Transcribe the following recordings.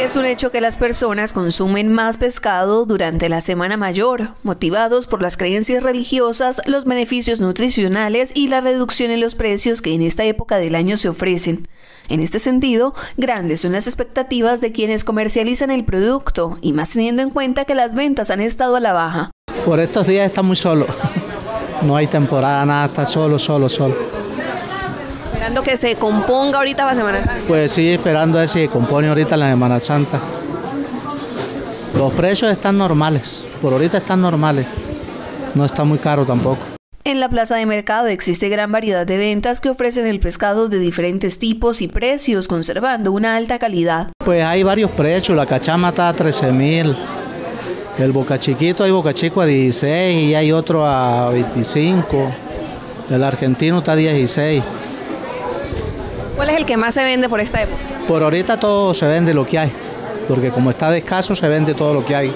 Es un hecho que las personas consumen más pescado durante la Semana Mayor, motivados por las creencias religiosas, los beneficios nutricionales y la reducción en los precios que en esta época del año se ofrecen. En este sentido, grandes son las expectativas de quienes comercializan el producto y más teniendo en cuenta que las ventas han estado a la baja. Por estos días está muy solo. No hay temporada, nada, está solo, solo, solo. Esperando que se componga ahorita para Semana Santa. Pues sí, esperando a ver si se compone ahorita la Semana Santa. Los precios están normales, por ahorita están normales. No está muy caro tampoco. En la plaza de mercado existe gran variedad de ventas que ofrecen el pescado de diferentes tipos y precios, conservando una alta calidad. Pues hay varios precios, la cachama está a 13 mil, el boca chiquito hay boca chico a 16 y hay otro a 25, el argentino está a 16. ¿Cuál es el que más se vende por esta época? Por ahorita todo se vende lo que hay, porque como está de escaso se vende todo lo que hay.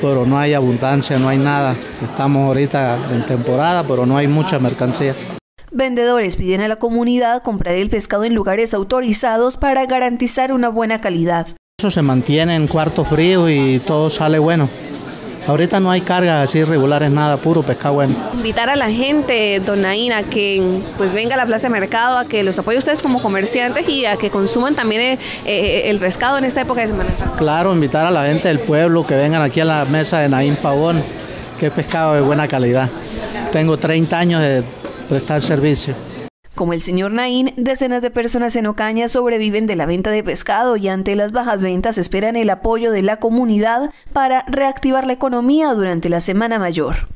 Pero no hay abundancia, no hay nada. Estamos ahorita en temporada, pero no hay mucha mercancía. Vendedores piden a la comunidad comprar el pescado en lugares autorizados para garantizar una buena calidad. Eso se mantiene en cuarto frío y todo sale bueno. Ahorita no hay cargas así irregulares, nada, puro pescado bueno. Invitar a la gente, don Naín, a que pues venga a la plaza de mercado, a que los apoye ustedes como comerciantes y a que consuman también eh, eh, el pescado en esta época de Semana Santa. Claro, invitar a la gente del pueblo que vengan aquí a la mesa de Naín Pavón, que es pescado de buena calidad. Tengo 30 años de prestar servicio. Como el señor Naín, decenas de personas en Ocaña sobreviven de la venta de pescado y ante las bajas ventas esperan el apoyo de la comunidad para reactivar la economía durante la Semana Mayor.